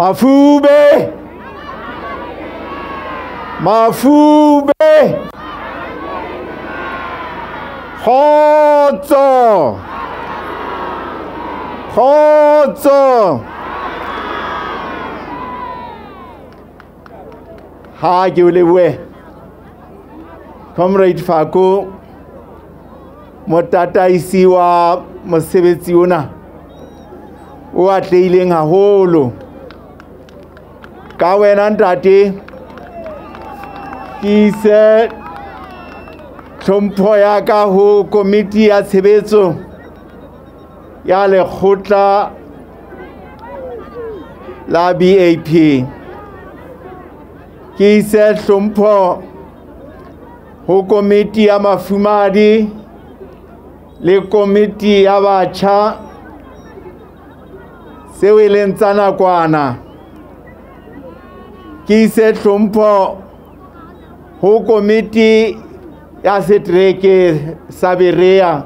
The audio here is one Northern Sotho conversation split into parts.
mafube. Mafube. Kgotso kgotso ha ke o leboe comrade fako motataisi wa mosebetsi ona. O atlehileng haholo ka wena ntate ke ise tlhompho ya ka ho komiti ya tshebetso ya lekgotla la BAP ke ise hlompho ho komiti ya mafumadi le komiti ya batjha seo e leng tsa nakwana kise tumpo huko miti yasitireke sabirea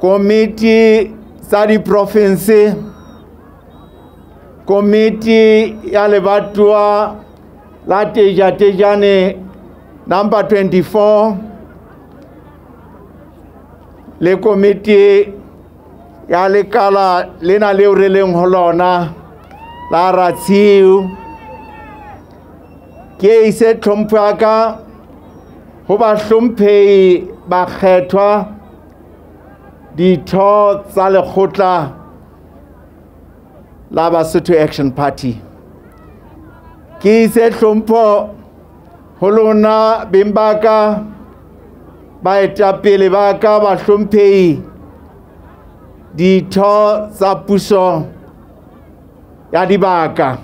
komiti sari diprofense. Komiti ya lebatua la tejatejane namba 24 le komiti ya lekala lena leo re leng ho lona la ratsiu. Ke ise tlhompho ya ka ho bahlomphehi ba kgethwa ditho tsa lekgotla la Basotho Action Party. Ke ise hlompho ho lona beng ba ka baetapele ba ka bahlomphehi ditho tsa puso ya dibaka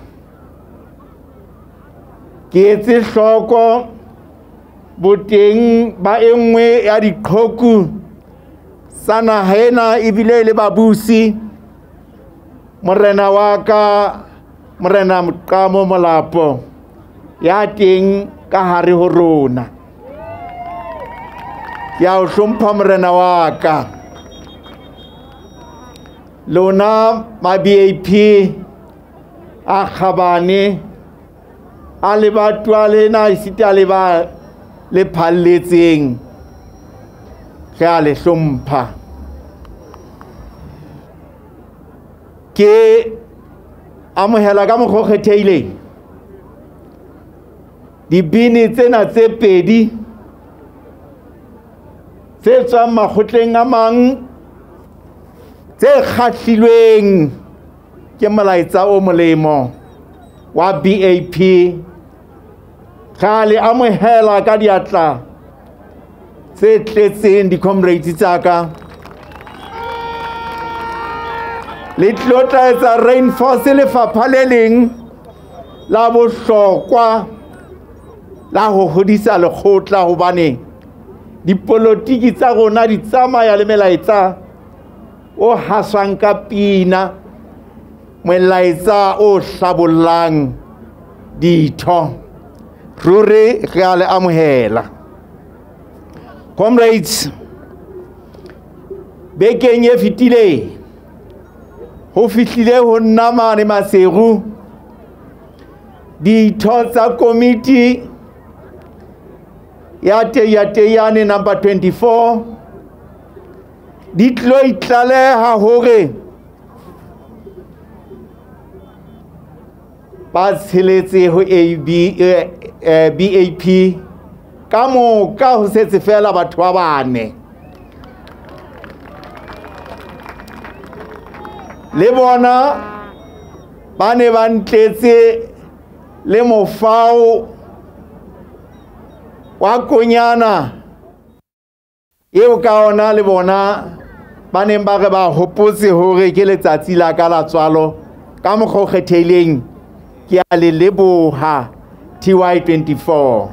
ke etse hloko boteng ba e nngwe ya diqhoku sa naha ena ebile e le babusi. Morena wa ka morena moqamo molapo ya teng ka hare ho rona. Ke a o hlompha morena wa ka. Lona ma-bap a kgabane a lebatwa lena esite a leba le phalletseng. Ge a le hlompha. Ke amohela ka mokgwa o kgethehileng. Dibini tsena tse pedi tse tswang makgotleng a mang tse kgahlilweng ke molaetsa o molemo wa BAP ga le amohela ka diatla tse tletseng di-comrades tsa ka. Le tlo tla etsa rainforce lefapha le leng la bohlokwa la ho hodisa lekgotla hobane dipolotiki tsa rona di tsamaya le melaetsa o haswang ka pina melaetsa o hlabollang ditho. Ruri re a le amohela. Comrades bekeng e fetileng ho fihlile ho nna mane maseru ditho tsa komiti ya teyateyane number 24 di tlo itlaleha hore ba tsheletse ho AB, eh, eh, BAP ka moka ho setse fela batho ba bane. Le bona ba ne ba ntletse le mofao wa konyana. Eo ka ona le bona ba neng ba re ba hopotse hore ke letsatsi la ka la tswalo ka mokgwa o kgethehileng ke a le leboha TY24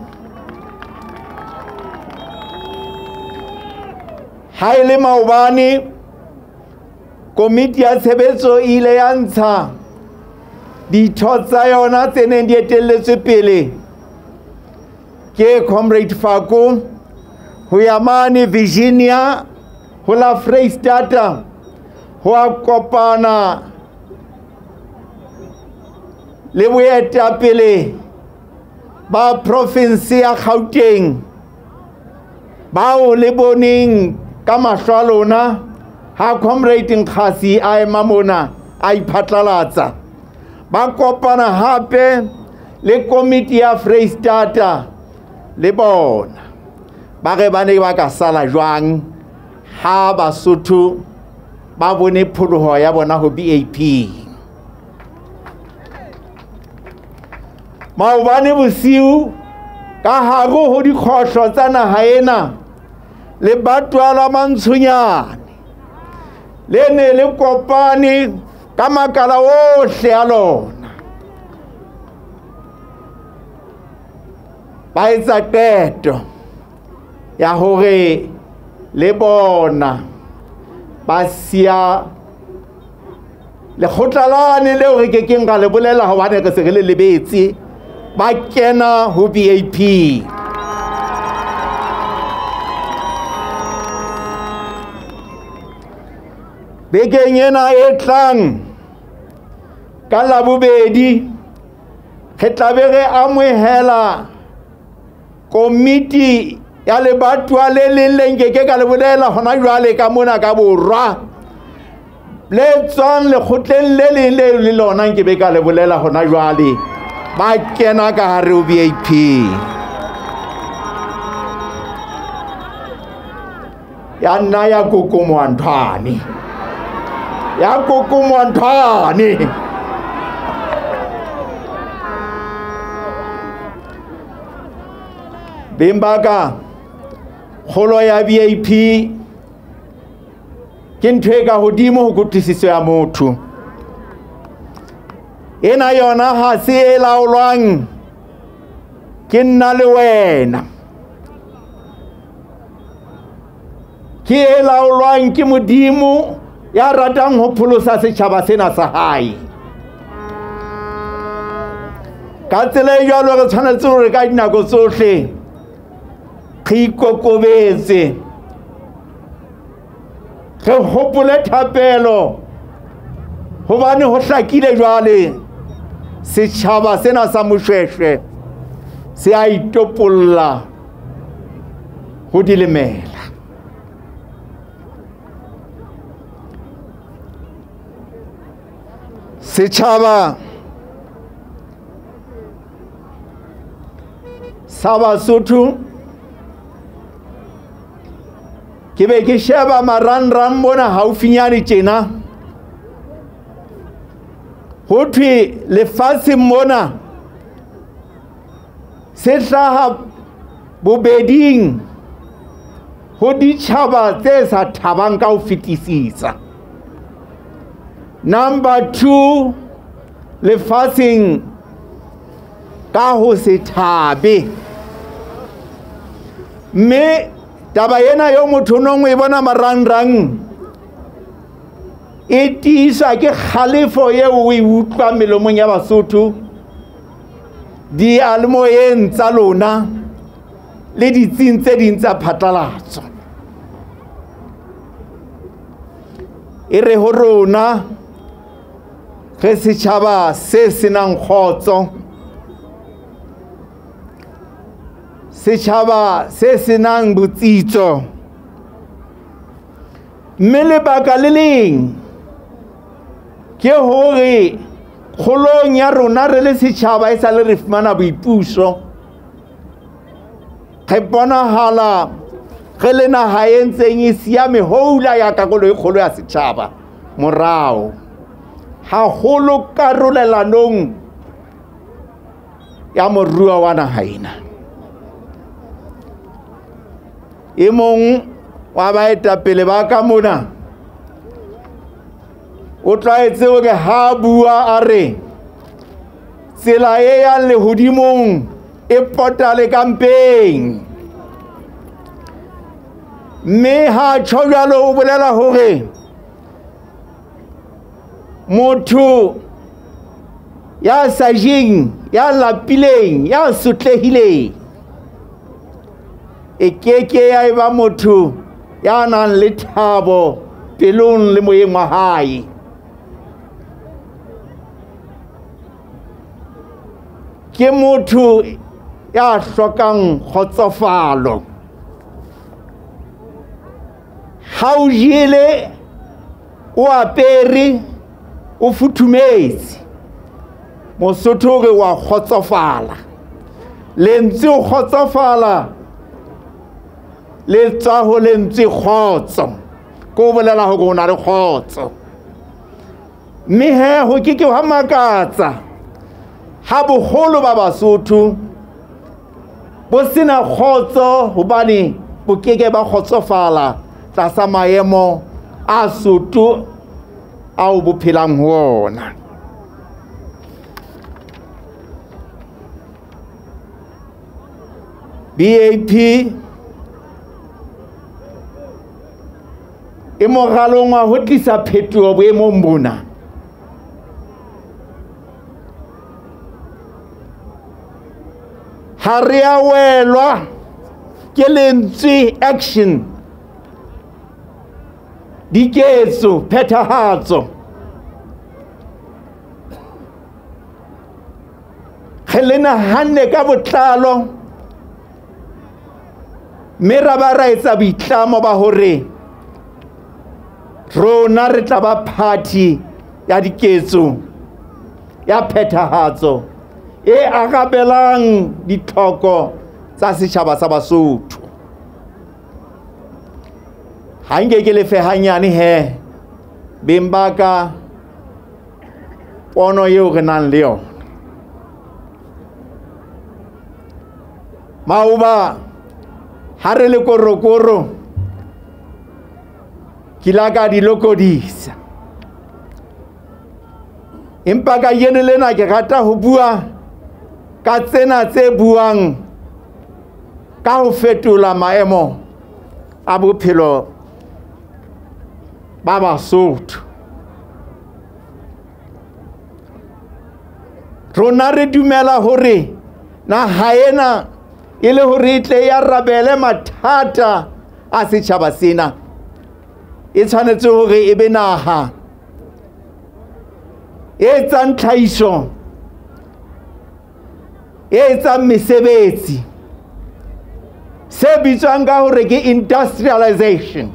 ha e le maobane komiti ya tshebetso e ile ya ntsha ditho tsa yona tse neng di etelletswe pele ke comrade fako ho ya mane virginia ho la freistata ho a kopana le boetapele ba province ya gauteng bao le boneng ka mahlo a lona ha comrade nkgasi a ema mona a iphatlalatsa. Ba kopana hape le komiti ya freistata le bona. Ba ge ba ne ba ka sala jwang ha basotho ba bone pholoho ya bona ho bap maobane bosiu ka hare ho dikgohlo tsa naha ena lebatwa la mantshonyane le ne le kopane ka makala ohle a lona. Ba etsa qeto ya hore le bona ba siya lekgotla lane leo re kekeng ra le bolela gobane re se re le lebetse ba kena ho bap bekeng ena e tlang ka labobedi re tlabe re amohela komiti ya lebatwa le le nkeke ka le bolela gona jwale ka mona ka borwa le tswang lekgotleng le leng le le lona nke be ka le bolela gona jwale ba kena ka gare o bap ya nna ya kokomoanthwane ya kokomoanthwane beng ba ka kgolo ya vap ke ntho e ka godimo go kutlwisiso ya motho ena yona ga se e laolwang ke nna le wena ke e laolwang ke modimo ya ratang go pholosa setšhaba sena sa gae ka tsela e jalo re tshwanetse gore ka dinako tsotlhe re ikokobetse. Re gopole thapelo gobane go hlakile jwale. Setšhaba sena sa mošwešwe se a itopolola go dilemela setšhaba sa basotho ke be ke sheba marangrang mona gaufinyane tjena go thwe lefatsheng mona. Se hlaga bobeding. Go ditšhaba tse sa thabang ka go fetisisa. Number two lefatsheng ka go se thabe. Mme taba ena yo motho nongwe e bona marangrang. E tiiswa ke kgalefo yeo o e utlwa melomong ya basotho. Dialemoyeng tsa lona le ditsing tse ding tsa phatlalatso. E re ho rona ge setšhaba se senang kgotso. Setšhaba se senang botsitso. Mme lebaka le leng ke gore kgolong ya rona re le setšhaba e sa le re fumana boipuso. Ge bonagala ge le naga e ntseng e siame houla ya kakolo e kgolo ya setšhaba morago gagolo karolelanong ya morua wa naga ena. E mong wa baetapele ba ka mona o tlwaetse gore ha bua a re tsela e yang lehodimong e potale ka mpeng. Mme ha tjho jalo o bolela hore motho ya sa jeng ya lapileng ya sotlehileng e keke ya eba motho ya nang le thabo pelong le moyeng wa hae ke motho ya hlokang kgotsofalo. Ha o jele o apere o futhumetse. Mosotho re wa kgotsofala. Lentswe o kgotsofala le tswa ho lentswe kgotso. Ko bolela hore o na le kgotso. Mme he ho ke ke ha makatsa ha boholo ba basotho bo sena kgotso hobane bo keke ba kgotsofala tlasa maemo a soto ao bo phelang ho ona. BAP e moralong wa ho tlisa phetoho boemong bona ha re a welwa ke lentswe action. Diketso phethahatso. Ge le nahanne ka botlalo. Mme ra ba ra etsa boitlamo ba hore rona re tla ba party ya diketso ya phethahatso. E agabelang ditlhoko tsa setšhaba sa basotho. Ga nke ke lefe hanyane he beng ba ka pono yeo re nang le yona. Maoba ha re le korokoro ka di lokodisa. Empa ka yene lena ke rata ka tsena tse buang ka ho fetola maemo a bophelo ba basotho. Rona re dumela hore naha ena e le hore e tle ya rabele mathata a setjhaba sena. E tshwanetse hore e be naha e etsang tlhahiso e etsang mesebetsi. Se bitswang ka hore ke industrialization.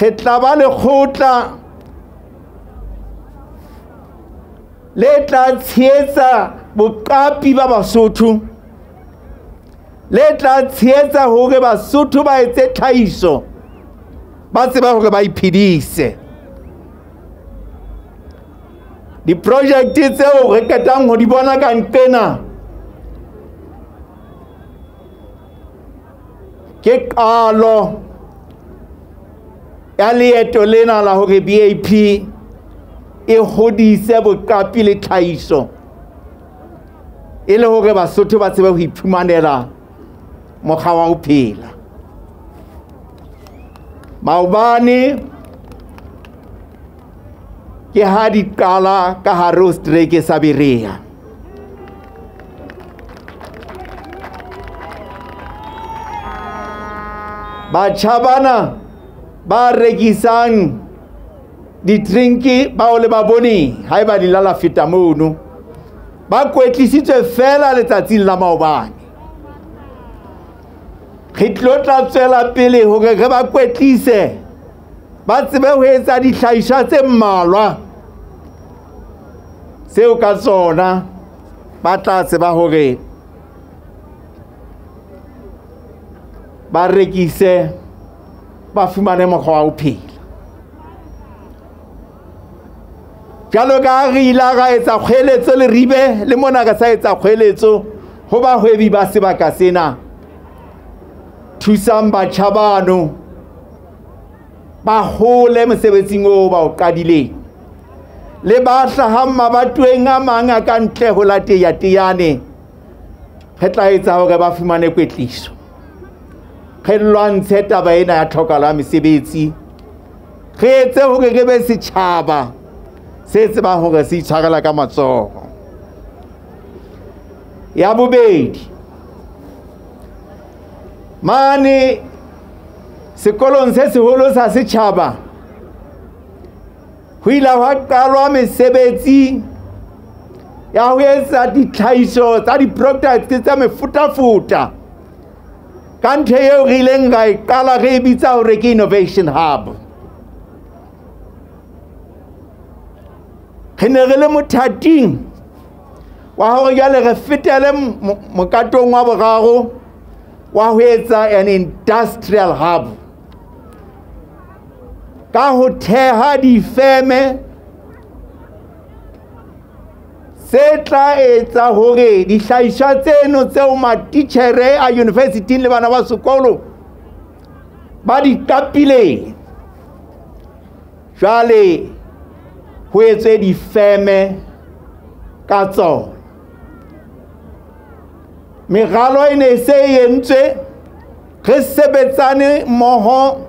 Re tla ba lekgotla le tla tshehetsa boqapi ba basotho le tla tshehetsa hore basotho ba etse tlhahiso ba tseba hore ba iphedise. Diprojekte tseo re qetang ho di bona ka nqena ke qalo ya leeto lena la hore BAP e hodise boqapi le tlhahiso e le hore basotho ba tsebe ho iphumanela mokgwa wa ho phela maobane ke ha di qala ka hare ho streke sa berea. Batjha bana ba rekisang ditrinki bao le ba boneng ha e di lala feta mono ba kwetlisitswe fela letsatsing la maobane re tlo tla tswela pele hore re ba kwetlise ba tsebe ho etsa dihlahiswa tse mmalwa. Seo ka tsona ba tla tseba hore ba rekise ba fumane mokgwa wa ho phela. Jalo ka re ile ra etsa kgoeletso le ribe le mona ka sa etsa kgoeletso ho bahwebi ba sebaka sena thusang batjha bano. Ba hole mosebetsing oo ba o qadileng le ba hlahang mabatoweng a mang a ka ntle ho la teyateane re tla etsa hore ba fumane kwetliso. Re lwantshe taba ena ya tlhokalo ya mesebetsi. Re etse hore re be setjhaba se tsebang hore se itshwarela ka matsoho. Ya bobedi. Mane sekolong se seholo sa setjhaba ho ile hwa qalwa mesebetsi ya ho etsa ditlhahiso tsa di-products tsa mefutafuta. Ka ntho eo re ileng ra e qala re e bitsa hore ke innovation hub. Re ne re le mothating wa hore jale re fetele mokatong wa boraro. Wa ho etsa an industrial hub. Ka ho theha difeme. Se tla etsa hore dihlahiswa tseno tseo matitjhere a university le bana ba sekolo ba di kapileng jwale ho etswe difeme ka tsona meralo e ne se e entswe re sebetsane mmoho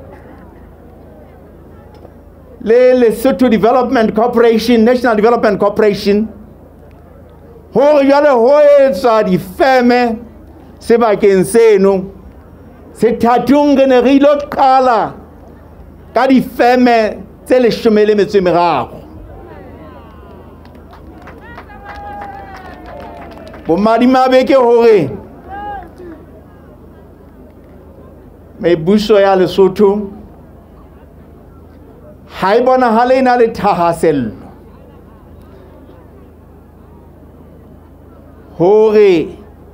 le lesotho development corporation national development corporation hore jwale ho etswa difeme sebakeng seno. Sethathong re ne re ilo qala ka difeme tse leshome le metso e meraro bomadimabe ke hore mebuso ya lesotho ha e bonagale e na le thahasello hore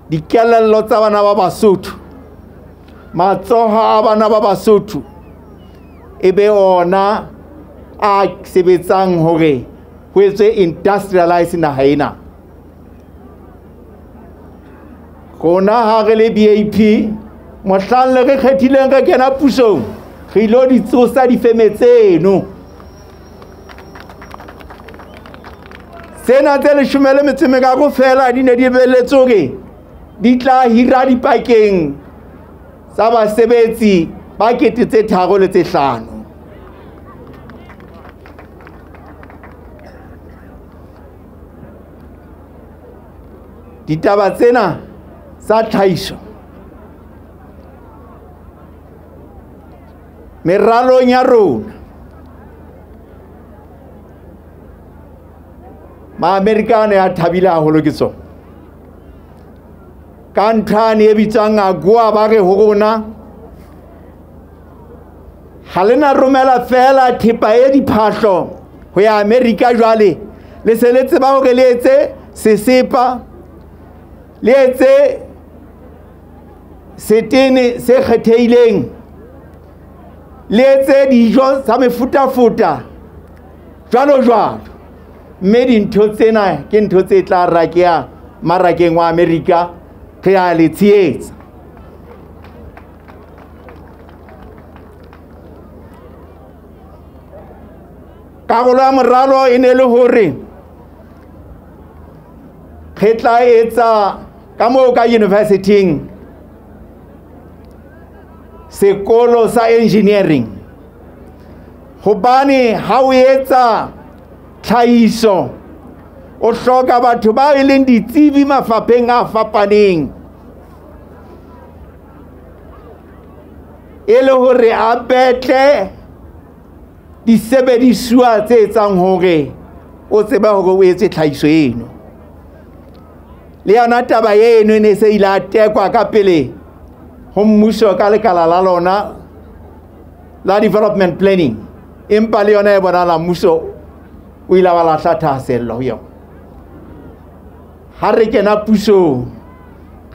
dikelello tsa bana ba basotho matsoho a bana ba basotho e be ona a sebetsang hore ho etswe industrialize naha ena rona ha re le bap mohlang le re kgethileng re kena pusong. Re ilo di tsosa difeme tseno. Tsena tse leshome le metsemekako fela di ne di beletse hore di tla hira dipakeng tsa basebetsi ba kete tse tharo le tse hlano. Ditaba tsena tsa tlhahiso meralong ya rona. Maamerikane a thabile haholo ke tsona. Ka nthane e bitsang agoa ba re ho rona ga le na romela fela thepa e diphahlo ho ya amerika jwale. Le se le tseba hore le etse sesepa le etse setene se kgethehileng le etse dijo tsa mefutafuta. Jwalo jwalo mme dintho tsena ke ntho tse tla rakeya marakeng wa amerika re a le tsheetsa karolo ya moralo e ne le hore re tla etsa ka moo ka universityng sekolo sa engineering. Hobane ha o etsa tlhahiso o hloka batho ba e leng ditsebi mafapheng a fapaneng. E le hore a betle disebediswa tse etsang hore o tsebe hore o etse tlhahiso eno. Le yona taba eno e ne se ile a tekwa ka pele ho mmuso ka lekala la lona la development planning. Empa le yona e bonala mmuso o ile wa lahla thahasello ho yona. Ha re kena pusong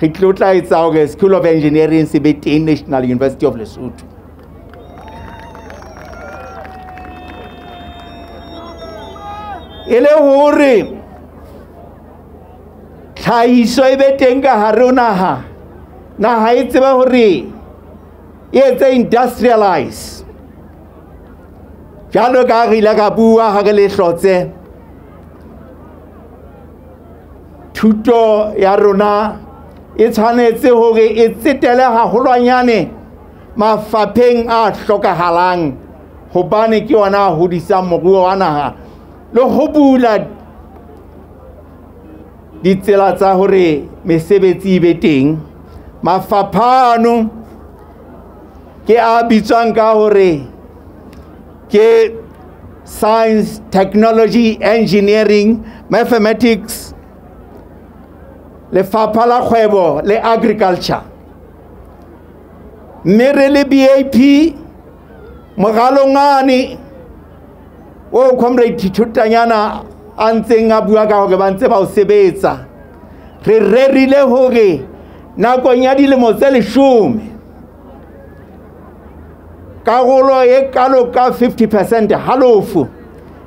re tlo tla etsa hore school of engineering se be teng national university of lesotho. E le hore tlhahiso e be teng ka hare ho naha naha e tseba hore e etse industrialize. Jalo ka re ile ka bua ha re le hlotse thuto ya rona e tshwanetse hore e tsetele haholwanyane mafapheng a hlokahalang hobane ke ona a hodisang moruo wa naha. Le ho bula ditsela tsa hore mesebetsi e be teng mafaphano ke a bitswang ka hore ke science technology engineering mathematics lefapha la kgwebo le agriculture. Mme re le bap mogalongane o comrade thutanyana a ntseng a bua ka gore ba ntse ba o sebetsa. Re rerile gore nakong ya dilemo tse lesome karolo e kalo ka 50 percent halofo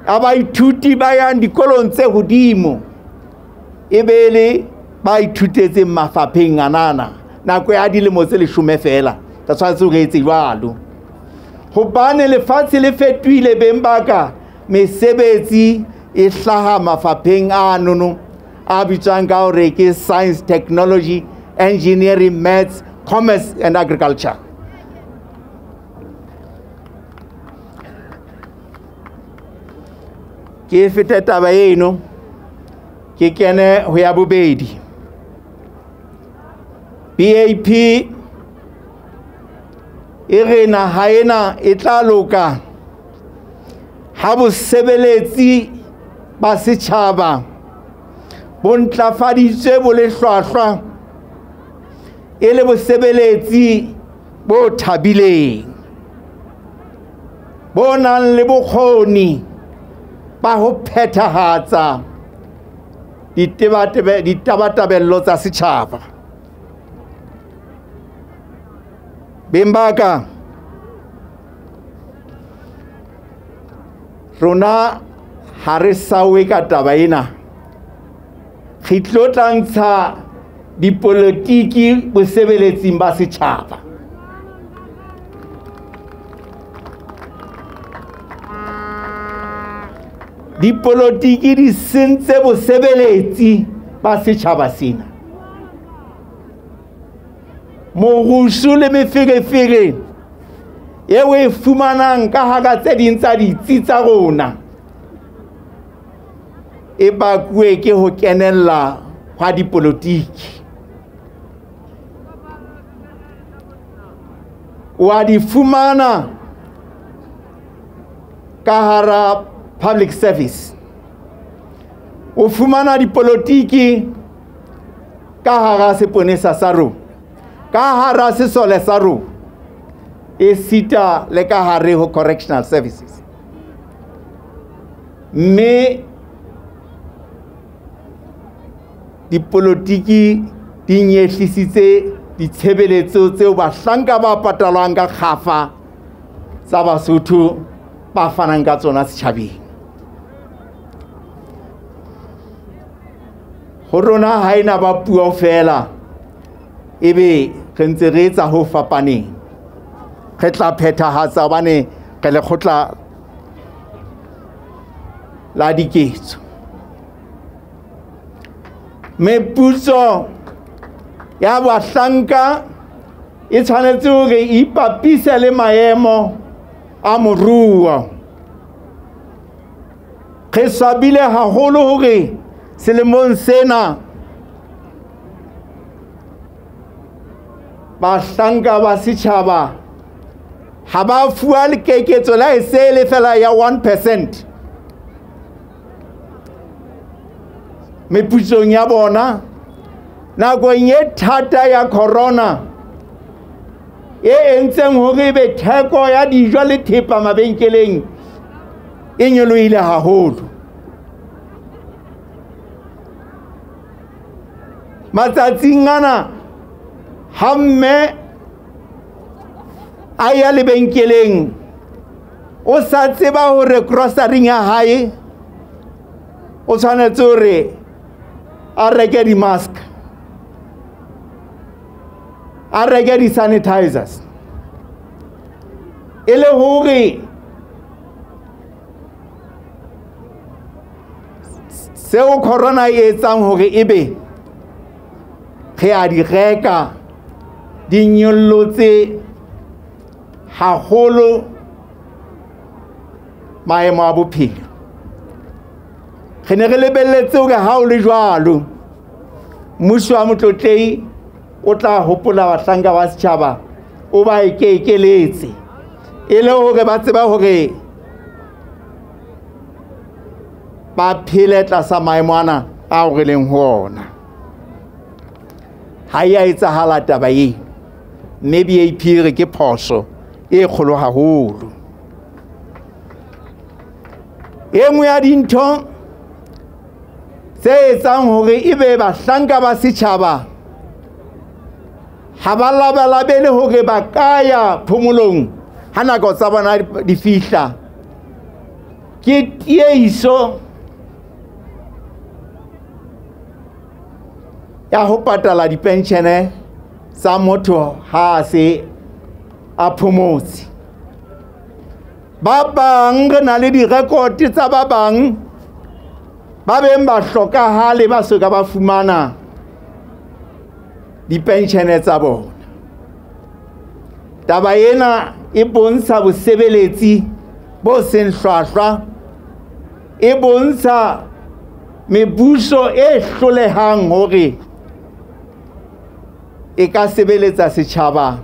a baithuti ba yang dikolong tse godimo e be le ba ithutetseng mafapheng anana. Nako ya dilemo tse lesome fela ta tshwanetse go etse jalo gobane lefatshe le fetohile beng baka mesebetsi e hlaga mafapheng anono a bitswang ka gore ke science technology engineering maths commerce and agriculture. Ke fete taba eno ke kene ho ya bobedi. Bap e re naha ena e tla loka ha bosebeletsi ba setšhaba bo ntlafaditswe bo le e le bosebeletsi bo thabileng bo nang le bokgoni ba ho phethahatsa ditabatabello tsa setšhaba beng ba ka rona ha re sawe ka taba ena. Re tlo tlantsha dipolotiki bosebeletsing ba setšhaba dipolotiki di sentse bosebeletsi ba setšhaba sena morusu le meferefere eo e fumanang ka hara tse ding tsa ditsi tsa rona. E bakuwe ke ho kenella hwa dipolotiki. Wa di fumana ka hara public service. O fumana dipolotiki ka hara seponesa sa rona ka hara sesole sa rona e sita le ka ho correctional services. Mme dipolotiki di nyehlisitse ditshebeletso tseo bahlanka ba patalwang ka kgafa tsa basotho ba fanang ka tsona setjhabeng. Ho rona ha ena ba puo fela ebe re ntse re etsa ho fapaneng. Re tla phethahatsa hobane re lekgotla la diketso. Meputso ya bahlanka e tshwanetse hore e ipapise le maemo a moruo. Re swabile haholo hore selemong sena bahlanka ba setšhaba ha ba fuwa lekeketso la e se le fela ya 1 percent. Meputsong ya bona nakong e thata ya corona e entseng hore ebe theko ya dijo le thepa mabenkeleng e nyolohile haholo. Matsatsing ana ha mme a ya lebenkeleng o sa tseba hore groceryng ya hae o tshwanetse hore a reke di-mask a reke di-sanitizers. E le hore seo corona e etsang hore ebe re a di reka. Di nyollotse haholo maemo a bophelo. Re ne re lebelletse hore ha o le jwalo mmuso wa motlotlei o tla hopola bahlanka ba setjhaba o ba e ke ekeletse e le hore ba tseba hore ba phele tlasa maemo ana ao re leng ho ona. Ha ya etsahala taba eno mme bap re ke phoso e kgolo haholo. E nngwe ya dintho tse etsang hore ebe bahlanka ba setjhaba ha ba labalabele hore ba ka ya phomolong ha nako tsa bona di fihla. Ke tiehiso ya ho patala dipenshene tsa motho ha a se a phomotse. Ba bang re na le direkote tsa ba bang ba beng ba hlokahale ba soka ba fumana dipenshene tsa bona. Taba ena e bontsha bosebeletsi bo seng hlwahlwa e bontsha mebuso e hlolehang hore e ka sebeletsa setjhaba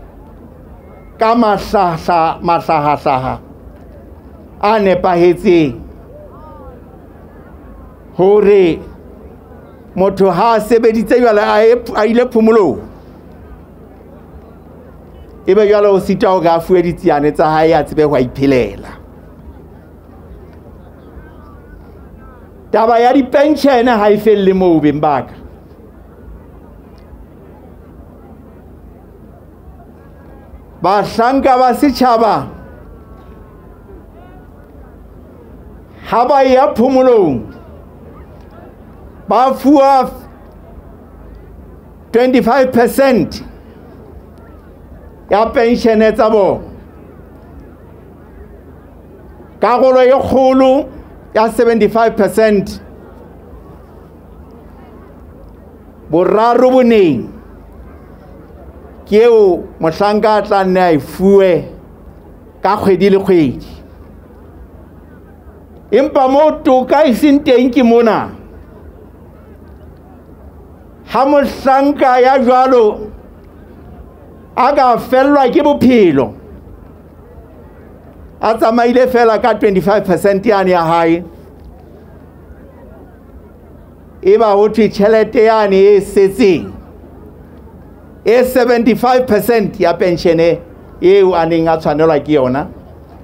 ka mahlahahlaha a nepahetseng hore motho ha a sebeditse jwale a ile phomolong. E be jwale o sita hore a fuwe ditsiane tsa hae a tsebe go a iphelela. Taba ya dipenshene ga e felele moo beng baka bahlanka ba setšhaba ga ba ya phomolong ba fuwa 25 percent ya penshene tsa bona. Karolo e kgolo ya 75 percent. Boraro boneng ke eo mohlanka a tla nne a e fuwe ka kgwedi le kgwedi. Empa moo toka e seng teng ke mona ha mohlanka ya jwalo a ka fellwa ke bophelo. A tsamaile fela ka 25 percent yane ya hae. E ba ho thwe tjhelete yane e setseng e 75 percent ya penshene eo a neng a tshwanelwa ke yona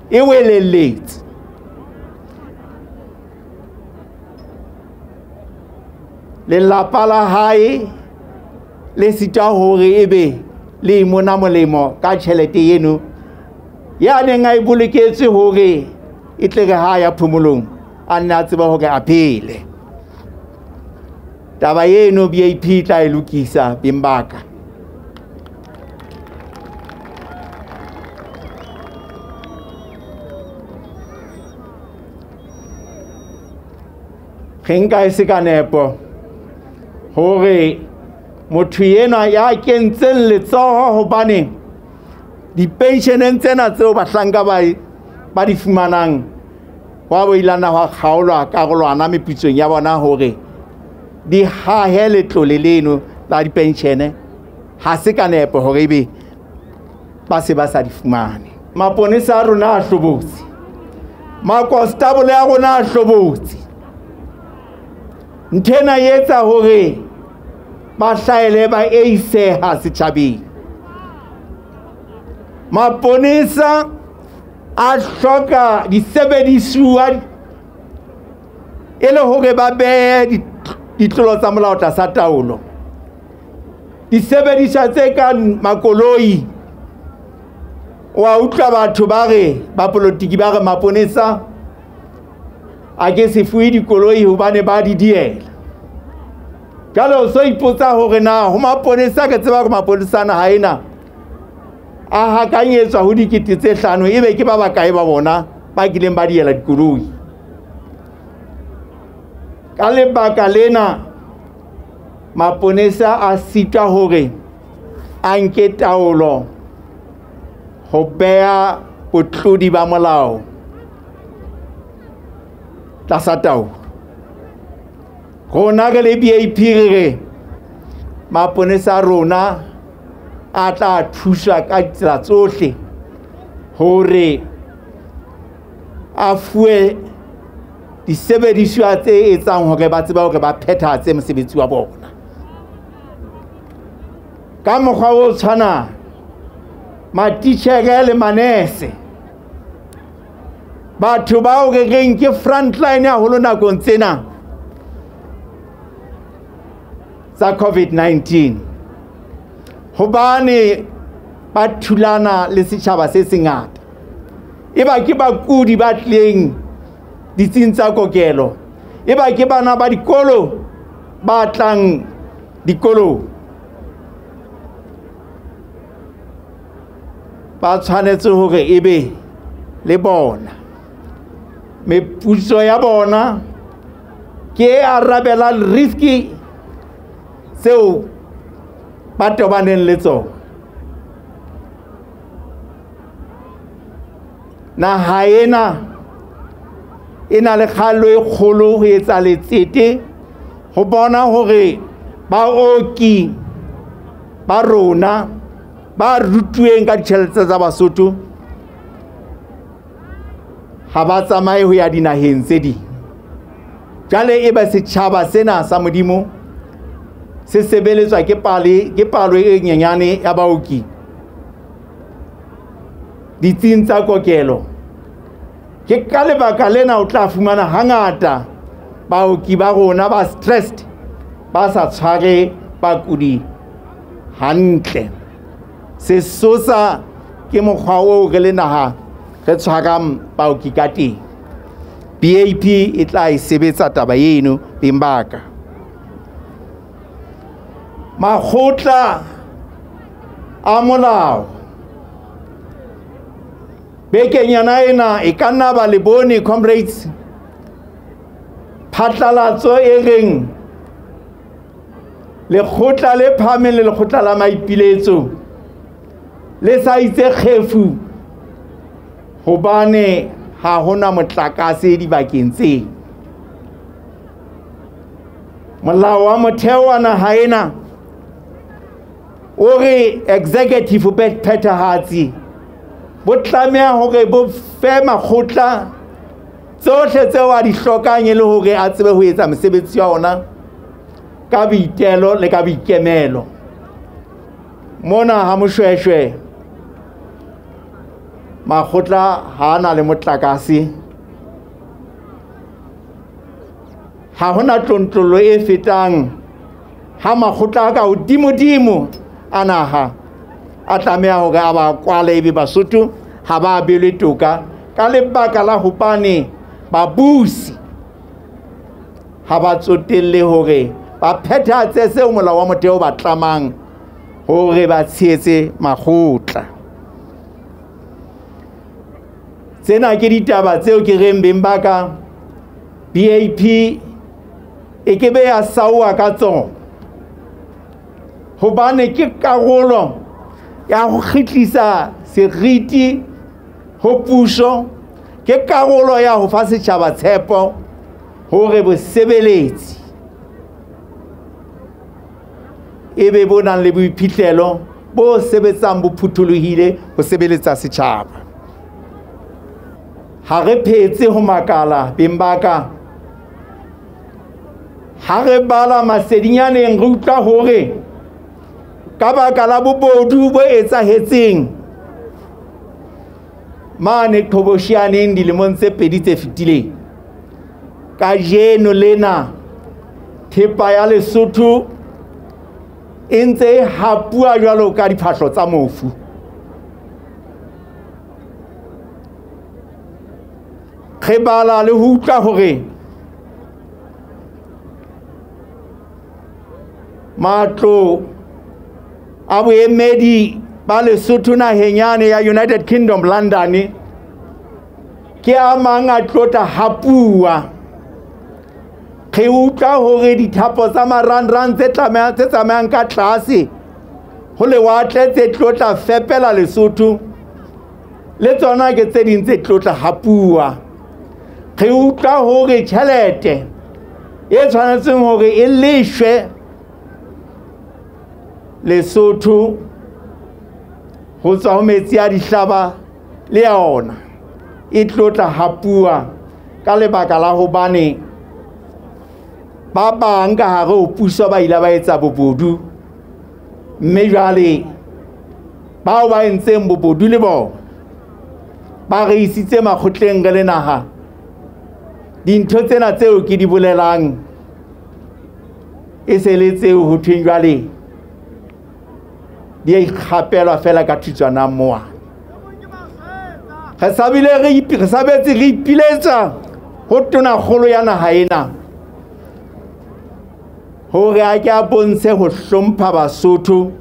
e welelletse. Lelapa la hae le sita hore ebe le imona molemo ka tjhelete eno. Ya neng a e boloketse hore e tle re ha ya phomolong a nne a tseba hore a phele. Taba eno bap tla e lokisa beng baka ge nka e se ka nepo hore motho ena ya kentseng letsoho hobane dipensioneng tsena tseo bahlanka ba di fumanang wa bo ilana hwa kgaolwa karolwana mepitsong ya bona hore di hahe letlole leno la dipenshene. Ha se ka nepo hore ebe ba se ba sa di fumane. Maponesa a rona a hlobotse. Makonstabole a rona a hlobotse. Nthena e etsa hore ba hlahele ba eiseha setjhabeng maponesa a hloka disebedisuwa e le hore ba behe ditlolo tsa molao tlasa taolo. Disebediswa tse kang makoloi wa utlwa batho ba re bapolotiki ba re maponesa a ke se fuwe dikoloi hobane ba di diela jale o so ipotsa hore na ho maponesa ke tseba hore maponesana ha ena a hakanyetswa ho dikete tse hlano ebe ke ba bakae ba bona ba kileng ba diela dikoloi. Ka lebaka lena maponesa a sita hore a nke taolo ho beha botlodi ba molao tlasa taolo rona re le re maponesa rona a tla thusa ka ditsela tsohle hore a fuwe disebediswa tse etsang hore ba tsebe hore ba phethatse mosebetsi wa bona. Ka mokgwa o tshwana matitjhere le manese batho bao re reng ke frontline haholo nakong tsena tsa covid-19. Hobane ba thulana le setjhaba se sengata. E ba ke bakudi ba tlileng ditsing tsa kokelo. E ba ke bana ba dikolo ba tlang dikolong. Ba tshwanetse hore e be le bona. Meputso ya bona ke e arabelang riski tseo ba tobaneng le tsona. Naha ena e na le kgallo e kgolo ho etsa letsete ho bona hore baoki ba rona ba rutuweng ka ditjhelete tsa basotho ha ba tsamaye ho ya dinaheng tse ding. Jwale e ba setjhaba sena sa modimo se sebeletswa ke pale ke palo e nyenyane ya baoki. Ditsing tsa kokelo. Ke ka lebaka lena o tla fumana hangata baoki ba rona ba stressed ba sa tshware bakudi hantle. Sesosa ke mokgwa oo re le naha re tshwarang baoki ka teng. Bap e tla e sebetsa taba eno beng baka makgotla a molao. Bekenyana ena e ka nna ba le bone comrades. Phatlalatso e reng? Lekgotla le phahameng le lekgotla la maipiletso le sa itse kgefu hobane ha hona motlakase dibakeng tse. Molao wa motheo wa naha ena o re executive phethahatsi bo tlameha hore bo fe makgotla tsohle tseo a di hlokang e le hore a tsebe ho etsa mosebetsi wa ona ka boitelo le ka boikemelo. Mona ha moshweshwe makgotla ha na le motlakase. Ha hona tlontlollo e fetang ha makgotla a ka hodimodimo a naha a tlameha hore a ba kwale ebe basotho ha ba belwe toka ka lebaka la hopane babusi ha ba tsotelle hore ba phethatse seo molao wa motheo ba tlamang hore ba tshehetse makgotla. Tsena ke ditaba tseo ke reng beng ba ka bap e ke be ya saowa ka tsona hobane ke karolo ya go kgitlisa seriti ho puso. Ke karolo ya ho fa setjhaba tshepo hore bosebeletsi e be bo nang le boiphihlelo bo sebetsang bo phutholohile ho sebeletsa setjhaba. Ha re phetse ho makala beng ba ka. Ha re bala masedinyaneng re utlwa hore ka baka la bobodu bo etsahetseng. Mane qhoboshianeng dilemong tse pedi tse fetileng. Ka jeno lena thepa ya lesotho e ntse e hapua jwalo ka diphahlo tsa mofu. Re bala le ho utlwa hore matlo a boemedi ba lesotho naheng yane ya united kingdom london. Ke a mang a tlotla hapua re utlwa hore dithapo tsa marangrang tse tsamayang ka tlase ho lewatle tse tlotla fepela lesotho. Le tsona ke tse ding tse tlotla hapua re utlwa hore tjhelete e tshwanetseng hore e leshwe lesotho ho tswa ho metsi a dihlaba le ya ona e tlotla hapua ka lebaka la hobane ba bang ka hare ho puso ba ile ba etsa bobodu. Mme jwale bao ba entseng bobodu le bona ba re isitse makgotleng re le naha. Dintho tsena tseo ke di bolelang e se le tseo ho thweng jwale di a ikgapelwa fela ka thutswana moa. Sabile re sabetse re ipiletsa ho tonakgolo ya naha ena. Hore a ke a bontshe ho hlompha basotho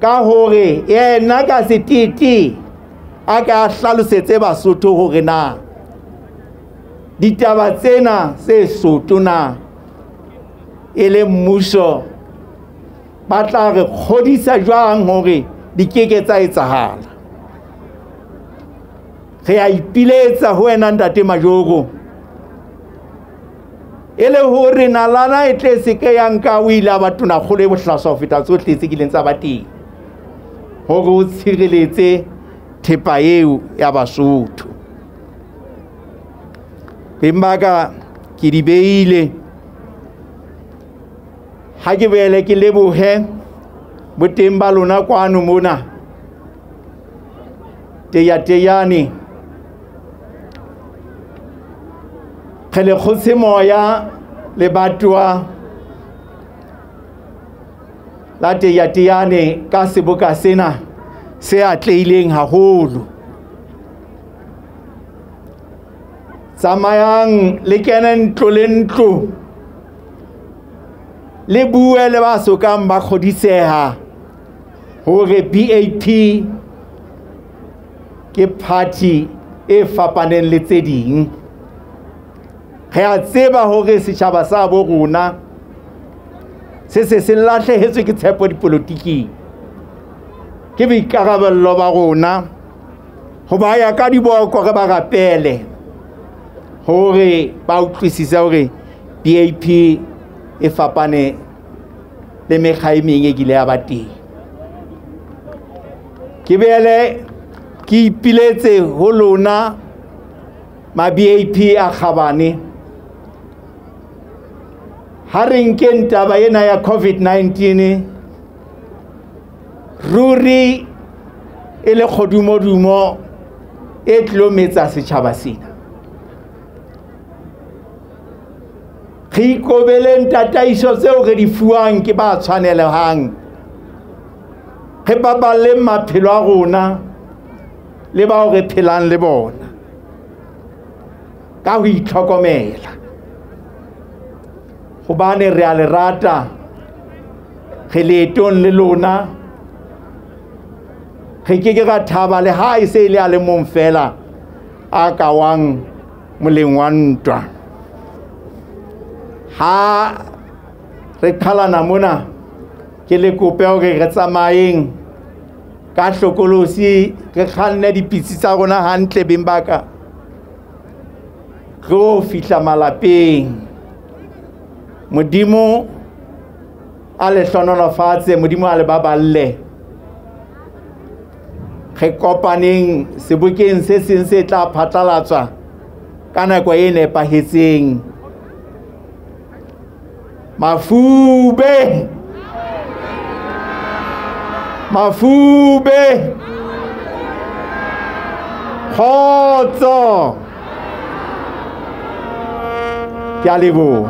ka hore yena ka setete a ka hlalosetse basotho hore na ditaba tsena tse soto na e le mmuso ba tla re kgodisa jwang hore di keke tsa etsahala? Re a ipiletsa ho wena ntate majoro. E le hore nalana e tle se ke ya nka o ile a batonakgolo e bohlaswa ho feta tsohle tse kileng tsa ba teng. Hore o tshireletse thepa eo ya basotho. Beng ba ka ke di beile ha ke boele ke lebohe boteng ba lona kwano mona teyateyane re kgotse moya lebatowa la teyateyane ka seboka sena se atlehileng haholo. Tsamayang le kene ntlo le ntlo le bue le ba sokang ba kgodiseha hore BAP ke party e fapaneng le tse ding. Re a tseba hore setjhaba sa bo rona se se se lahlehetswe ke tshepo dipolotiking. Ke boikarabello ba rona ho ba ya ka diboko re ba rapele hore ba utlwisise hore BAP e fapane le mekga e meng e kile ya ba teng. Ke beele ke ipiletse ho lona ma-BAP a kgabane. Ha re nkeng taba ena ya COVID-19 ruri e le kgodumodumo e tlo metsa setjhaba sena re ikobeleng tataiso tseo re di fuwang ke ba tshwanelehang. Re baballeng maphelo a rona le bao re phelang le bona. Ka ho itlhokomela. Hobane re a le rata re leetong le lona. Re ke ke ra thaba le ha e se e le a le mong fela a ka wang moleng wa ntwa ha re qhalana mona ke le kope hore re tsamayeng ka hlokolosi re kganne dipitsi tsa rona hantle beng baka re o fihla malapeng. Modimo a le hlonolofatse modimo a le baballe. Re kopaneng sebokeng se seng se tla phatlalatswa ka nako e nepahetseng Mafube. Mafube. Hot. Que allez-vous?